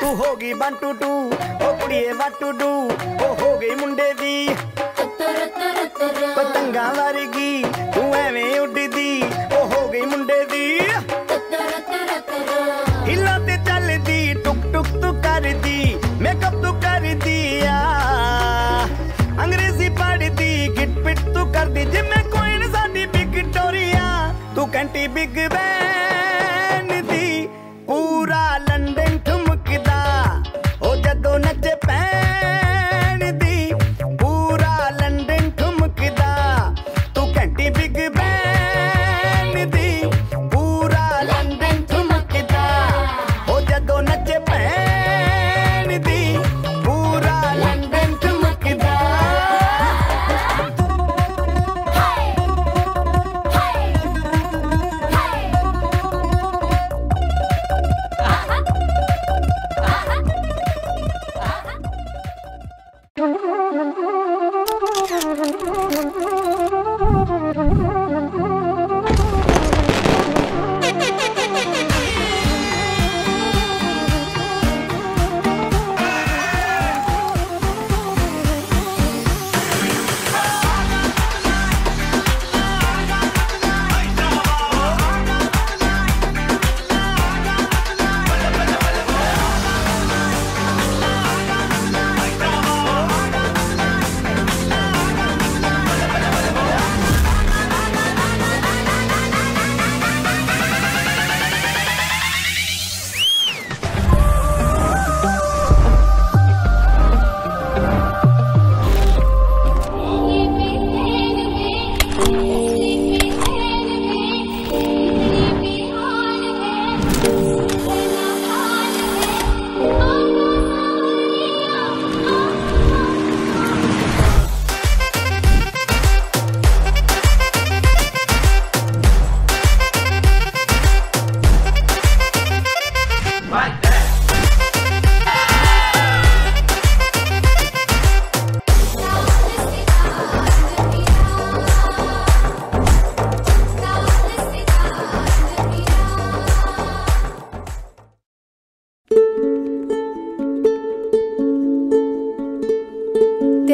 तू होगी one two two ओ कुड़िए वन टू टू ओ हो गई मुंडे दी। पतंगा वारेगी, तू एवें उड़ी दी, ओ हो गई मुंडे दी। हिला ते चलदी टुक टुक तू करदी मेकअप तू करदी आ अंग्रेज़ी पढ़ दी गिट पिट तू करदी जिम्मे कोई नहीं साडी बिग टोरिया तू कैंटी बिग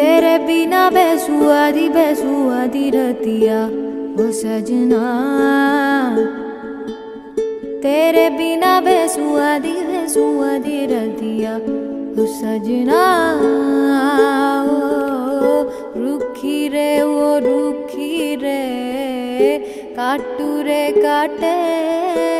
तेरे बिना बेसुआ दी बेसुआ दी रतिया वो सजना। तेरे बिना बेसुआ दी बेसुआ दी रतिया वो सजना। रुखी रे, वो रुखी रे, काटू रे, काटे।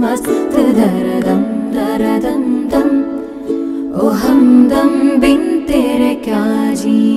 मस्त दरदं दरदं दम् अहं दम् बिन्तेरकाजी।